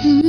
Hmm.